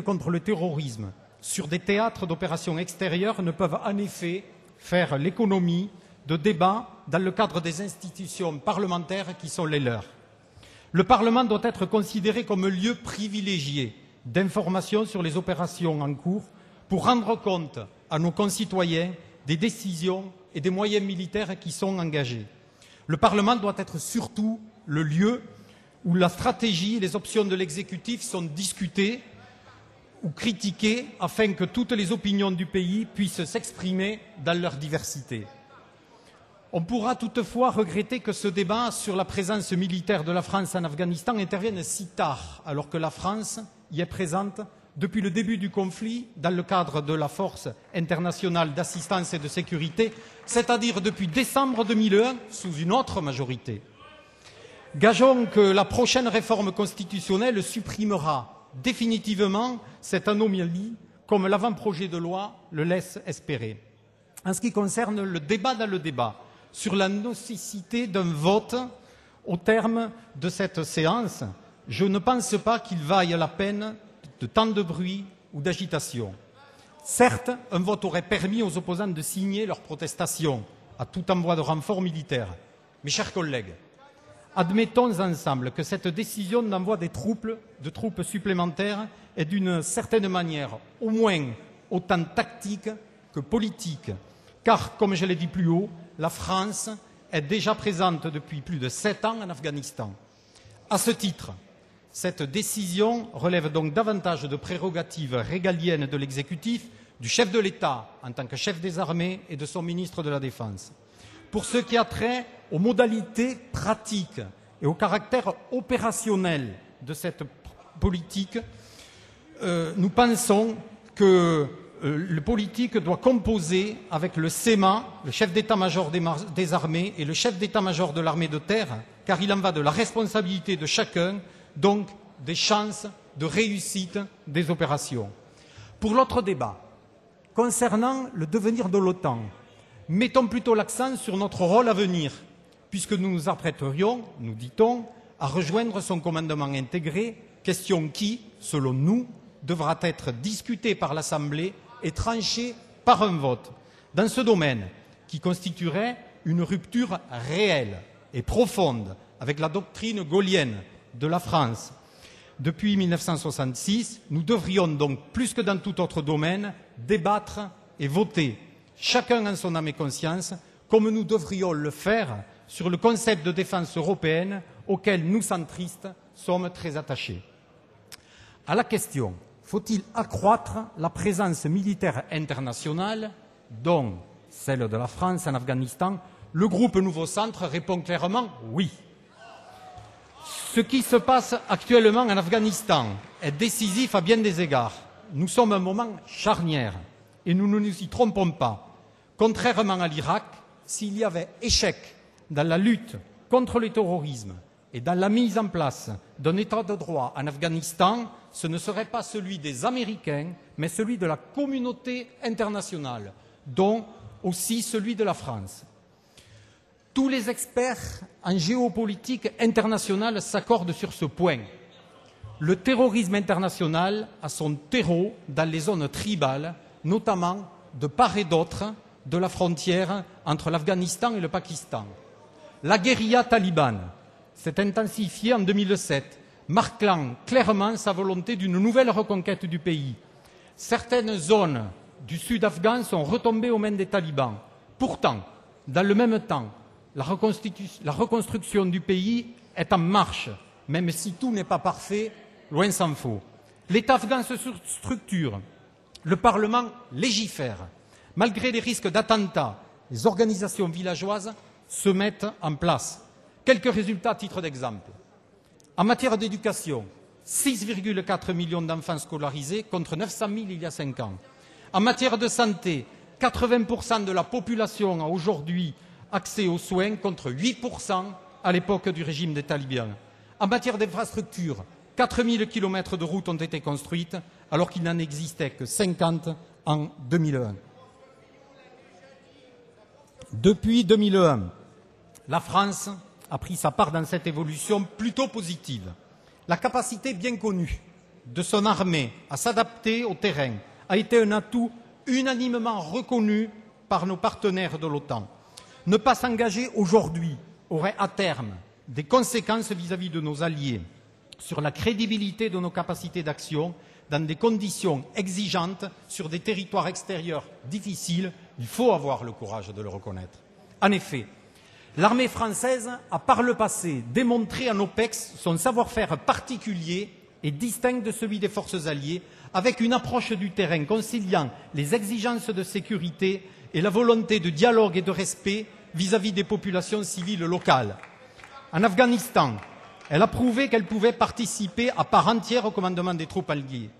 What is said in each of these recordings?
contre le terrorisme sur des théâtres d'opérations extérieures ne peuvent en effet faire l'économie de débats dans le cadre des institutions parlementaires qui sont les leurs. Le Parlement doit être considéré comme lieu privilégié d'information sur les opérations en cours pour rendre compte à nos concitoyens des décisions et des moyens militaires qui sont engagés. Le Parlement doit être surtout le lieu où la stratégie et les options de l'exécutif sont discutées ou critiquées afin que toutes les opinions du pays puissent s'exprimer dans leur diversité. On pourra toutefois regretter que ce débat sur la présence militaire de la France en Afghanistan intervienne si tard, alors que la France y est présente depuis le début du conflit dans le cadre de la Force internationale d'assistance et de sécurité, c'est-à-dire depuis décembre 2001 sous une autre majorité. Gageons que la prochaine réforme constitutionnelle supprimera définitivement cette anomalie, comme l'avant-projet de loi le laisse espérer. En ce qui concerne le débat dans le débat sur la nécessité d'un vote au terme de cette séance, je ne pense pas qu'il vaille la peine de tant de bruit ou d'agitation. Certes, un vote aurait permis aux opposants de signer leur protestation à tout envoi de renfort militaire. Mes chers collègues, admettons ensemble que cette décision d'envoi de troupes supplémentaires est d'une certaine manière au moins autant tactique que politique, car, comme je l'ai dit plus haut, la France est déjà présente depuis plus de sept ans en Afghanistan. À ce titre, cette décision relève donc davantage de prérogatives régaliennes de l'exécutif, du chef de l'État en tant que chef des armées et de son ministre de la Défense. Pour ce qui a trait aux modalités pratiques et au caractère opérationnel de cette politique, euh, nous pensons que euh, le politique doit composer avec le SEMA, le chef d'état-major des armées, et le chef d'état-major de l'armée de terre, car il en va de la responsabilité de chacun donc des chances de réussite des opérations. Pour l'autre débat, concernant le devenir de l'OTAN, mettons plutôt l'accent sur notre rôle à venir, puisque nous nous apprêterions, nous dit-on, à rejoindre son commandement intégré, question qui, selon nous, devra être discutée par l'Assemblée et tranchée par un vote. Dans ce domaine, qui constituerait une rupture réelle et profonde avec la doctrine gaulienne de la France depuis 1966, nous devrions donc, plus que dans tout autre domaine, débattre et voter, chacun en son âme et conscience, comme nous devrions le faire sur le concept de défense européenne auquel nous, centristes, sommes très attachés. À la question faut-il accroître la présence militaire internationale, dont celle de la France en Afghanistan? Le groupe Nouveau Centre répond clairement oui. Ce qui se passe actuellement en Afghanistan est décisif à bien des égards. Nous sommes à un moment charnière et nous ne nous y trompons pas. Contrairement à l'Irak, s'il y avait échec dans la lutte contre le terrorisme et dans la mise en place d'un État de droit en Afghanistan, ce ne serait pas celui des Américains, mais celui de la communauté internationale, dont aussi celui de la France. Tous les experts en géopolitique internationale s'accordent sur ce point. Le terrorisme international a son terreau dans les zones tribales, notamment de part et d'autre de la frontière entre l'Afghanistan et le Pakistan. La guérilla talibane s'est intensifiée en 2007, marquant clairement sa volonté d'une nouvelle reconquête du pays. Certaines zones du sud afghan sont retombées aux mains des talibans. Pourtant, dans le même temps, la, reconstruction du pays est en marche, même si tout n'est pas parfait, loin s'en faut. L'État afghan se structure, le Parlement légifère. Malgré les risques d'attentats, les organisations villageoises se mettent en place. Quelques résultats à titre d'exemple. En matière d'éducation, 6,4 millions d'enfants scolarisés contre 900 000 il y a cinq ans. En matière de santé, 80% de la population a aujourd'hui accès aux soins contre 8% à l'époque du régime des talibans. En matière d'infrastructures, 4000 km de routes ont été construites alors qu'il n'en existait que 50 en 2001. Depuis 2001, la France a pris sa part dans cette évolution plutôt positive. La capacité bien connue de son armée à s'adapter au terrain a été un atout unanimement reconnu par nos partenaires de l'OTAN. Ne pas s'engager aujourd'hui aurait à terme des conséquences vis-à-vis de nos alliés sur la crédibilité de nos capacités d'action dans des conditions exigeantes sur des territoires extérieurs difficiles. Il faut avoir le courage de le reconnaître. En effet, l'armée française a par le passé démontré en OPEX son savoir-faire particulier et distinct de celui des forces alliées, avec une approche du terrain conciliant les exigences de sécurité et la volonté de dialogue et de respect vis-à-vis des populations civiles locales. En Afghanistan, elle a prouvé qu'elle pouvait participer à part entière au commandement des troupes alliées.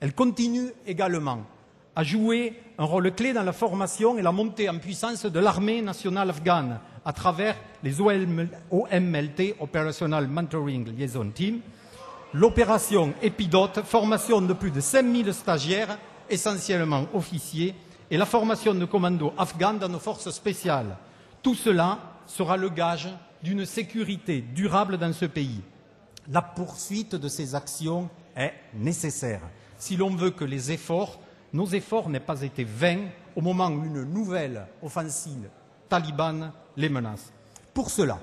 Elle continue également à jouer un rôle clé dans la formation et la montée en puissance de l'armée nationale afghane à travers les OMLT, Operational Mentoring Liaison Team, l'opération Epidote, formation de plus de 5000 stagiaires, essentiellement officiers, et la formation de commandos afghans dans nos forces spéciales. Tout cela sera le gage d'une sécurité durable dans ce pays. La poursuite de ces actions est nécessaire si l'on veut que nos efforts n'aient pas été vains au moment où une nouvelle offensive talibane les menace. Pour cela,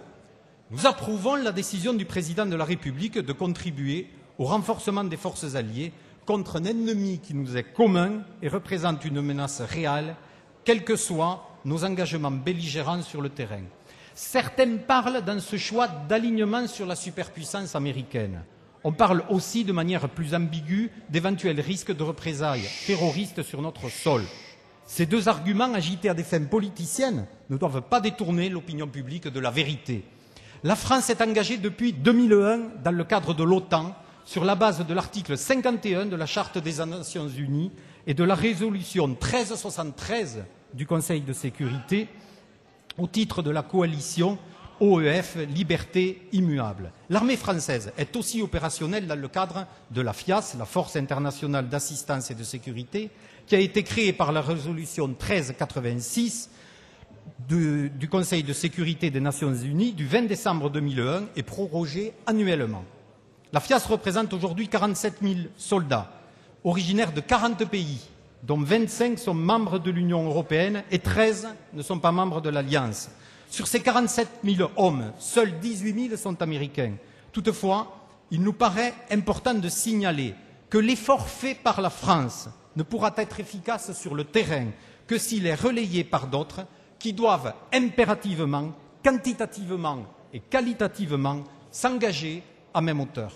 nous approuvons la décision du président de la République de contribuer au renforcement des forces alliées contre un ennemi qui nous est commun et représente une menace réelle, quels que soient nos engagements belligérants sur le terrain. Certains parlent dans ce choix d'alignement sur la superpuissance américaine. On parle aussi de manière plus ambiguë d'éventuels risques de représailles terroristes sur notre sol. Ces deux arguments agités à des fins politiciennes ne doivent pas détourner l'opinion publique de la vérité. La France est engagée depuis 2001 dans le cadre de l'OTAN sur la base de l'article 51 de la Charte des Nations Unies et de la résolution 1373 du Conseil de sécurité au titre de la coalition OEF Liberté immuable. L'armée française est aussi opérationnelle dans le cadre de la FIAS, la Force internationale d'assistance et de sécurité, qui a été créée par la résolution 1386 du, du Conseil de sécurité des Nations Unies du 20 décembre 2001 et prorogée annuellement. La FIAS représente aujourd'hui 47 000 soldats, originaires de 40 pays, dont 25 sont membres de l'Union européenne et 13 ne sont pas membres de l'Alliance. Sur ces 47 000 hommes, seuls 18 000 sont américains. Toutefois, il nous paraît important de signaler que l'effort fait par la France ne pourra être efficace sur le terrain que s'il est relayé par d'autres qui doivent impérativement, quantitativement et qualitativement s'engager à même hauteur.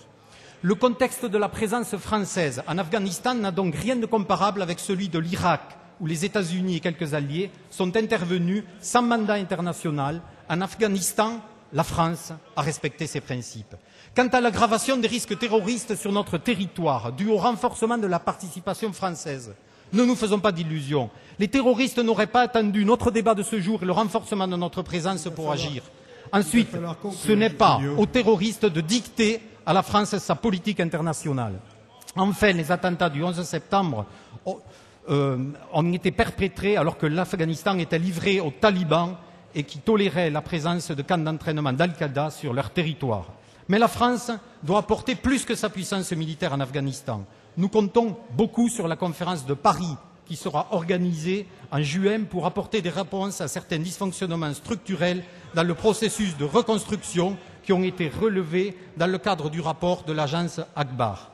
Le contexte de la présence française en Afghanistan n'a donc rien de comparable avec celui de l'Irak où les États-Unis et quelques alliés sont intervenus sans mandat international, en Afghanistan, la France a respecté ses principes. Quant à l'aggravation des risques terroristes sur notre territoire, dû au renforcement de la participation française, ne nous faisons pas d'illusions. Les terroristes n'auraient pas attendu notre débat de ce jour et le renforcement de notre présence pour agir. Ensuite, ce n'est pas aux terroristes de dicter à la France sa politique internationale. Enfin, les attentats du 11 septembre euh, ont été perpétrés alors que l'Afghanistan était livré aux talibans et qui toléraient la présence de camps d'entraînement d'Al-Qaïda sur leur territoire. Mais la France doit apporter plus que sa puissance militaire en Afghanistan. Nous comptons beaucoup sur la conférence de Paris qui sera organisée en juin pour apporter des réponses à certains dysfonctionnements structurels dans le processus de reconstruction qui ont été relevés dans le cadre du rapport de l'agence Akbar.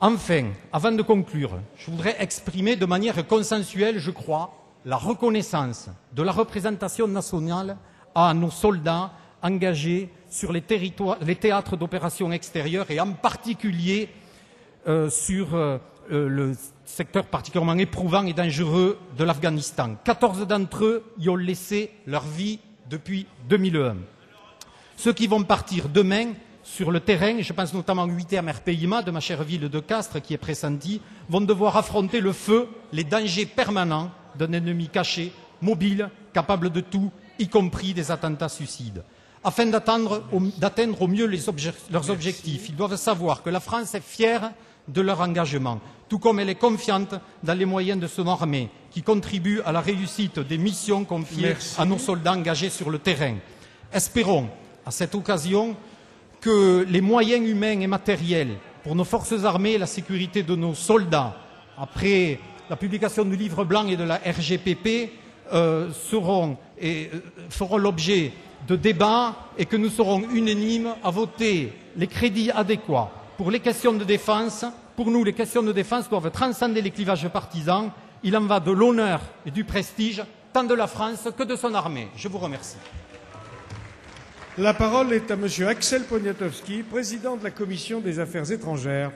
Enfin, avant de conclure, je voudrais exprimer de manière consensuelle, je crois, la reconnaissance de la représentation nationale à nos soldats engagés sur les, théâtres d'opérations extérieures et en particulier euh, sur euh, euh, le secteur particulièrement éprouvant et dangereux de l'Afghanistan. 14 d'entre eux y ont laissé leur vie depuis 2001. Ceux qui vont partir demain sur le terrain, je pense notamment au 8e RPIMA de ma chère ville de Castres qui est pressenti, vont devoir affronter le feu, les dangers permanents d'un ennemi caché, mobile, capable de tout, y compris des attentats suicides. Afin d'atteindre au mieux leurs objectifs, ils doivent savoir que la France est fière de leur engagement, tout comme elle est confiante dans les moyens de son armée, qui contribuent à la réussite des missions confiées à nos soldats engagés sur le terrain. Espérons, à cette occasion, que les moyens humains et matériels pour nos forces armées et la sécurité de nos soldats, après la publication du livre blanc et de la RGPP, euh, seront et euh, feront l'objet de débats et que nous serons unanimes à voter les crédits adéquats pour les questions de défense. Pour nous, les questions de défense doivent transcender les clivages partisans. Il en va de l'honneur et du prestige tant de la France que de son armée. Je vous remercie. La parole est à Monsieur Axel Poniatowski, président de la Commission des Affaires étrangères.